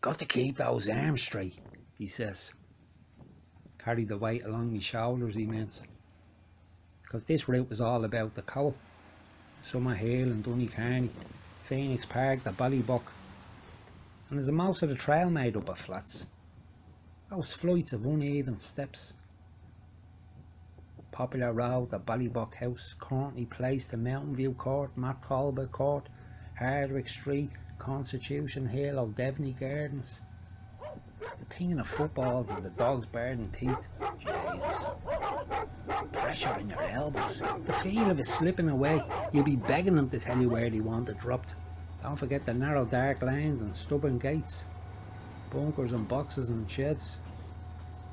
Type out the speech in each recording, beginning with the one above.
Got to keep those arms straight, he says. Carry the weight along my shoulders, he means. Because this route was all about the cow. Summerhill and Donnycarney, Phoenix Park, the Ballybough. And there's a most of the trail made up of flats. Those flights of uneven steps. Poplar Row, the Ballybough House, Courtney Place, the Mountain View Court, Matt Talbot Court, Hardwicke Street, Constitution Hill, O'Devaney Gardens. The pinging of footballs and the dogs baring teeth. Jesus. Pressure on your elbows. The feel of it slipping away. You'll be begging them to tell you where they want it dropped. Don't forget the narrow dark lanes and stubborn gates. Bunkers and boxes and sheds.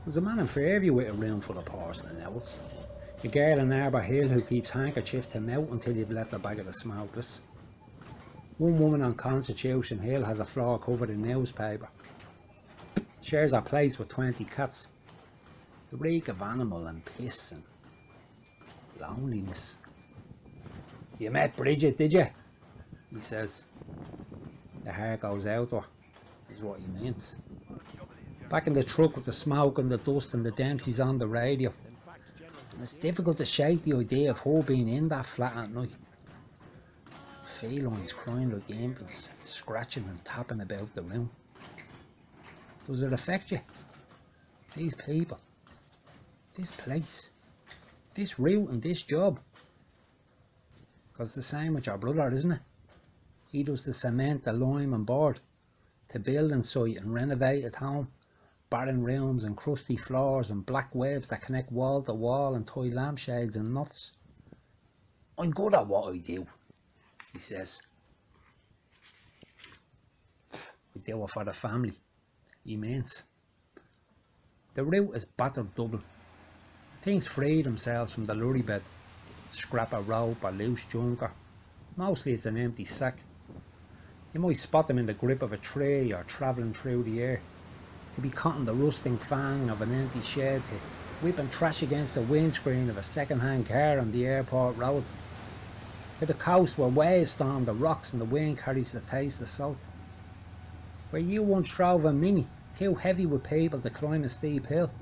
There's a man in Fairview with a room full of porcelain owls. A girl in Arbour Hill who keeps handkerchief to melt until you've left a bag of the smokeless. One woman on Constitution Hill has a floor covered in newspaper. Shares a place with 20 cats. The reek of animal and piss and loneliness. You met Bridget, did you? He says. The heart goes out her, is what he means. Back in the truck with the smoke and the dust and the Dempsey's on the radio. And it's difficult to shake the idea of her being in that flat at night. Felines crying like infants, scratching and tapping about the room. Does it affect you? These people, this place, this route and this job. Because it's the same with your brother, isn't it? He does the cement, the lime and board, to build and site and renovate at home. Barren rooms and crusty floors and black webs that connect wall to wall and toy lampshades and nuts. I'm good at what I do, he says. Do it for the family, means. The route is battered double. Things free themselves from the lorry bed. Scrap a rope or loose junker. Mostly it's an empty sack. You might spot them in the grip of a tree or travelling through the air. To be caught in the rusting fang of an empty shed to whipping trash against the windscreen of a second-hand car on the airport road. To the coast where waves storm the rocks and the wind carries the taste of salt. Where you once drove a mini, too heavy with people to climb a steep hill.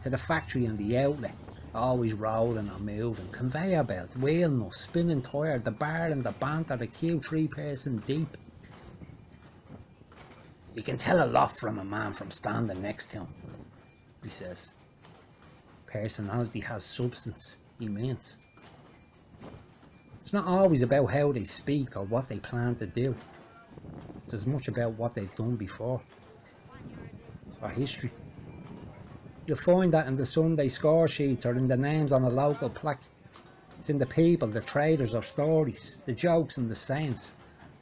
To the factory and the outlet, always rolling or moving, conveyor belt, wheel nut, spinning tyre, the bar and the banter, the queue three person deep. You can tell a lot from a man from standing next to him, he says. Personality has substance, he means. It's not always about how they speak or what they plan to do. It's as much about what they've done before. Or history. You'll find that in the Sunday score sheets or in the names on a local plaque. It's in the people, the traders of stories, the jokes and the sayings.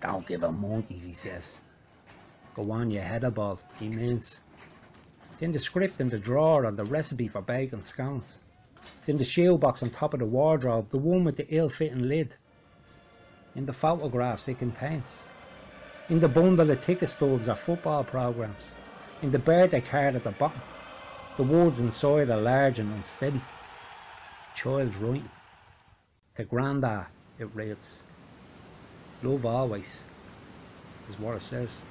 Don't give a monkeys, he says. Go on, you head a ball, he means. It's in the script in the drawer and the recipe for bacon scones. It's in the shoebox on top of the wardrobe, the one with the ill-fitting lid. In the photographs it contains. In the bundle of ticket stubs or football programmes. In the birthday card at the bottom. The words inside are large and unsteady. Child's writing. To grandad, it reads. Love always, is what it says.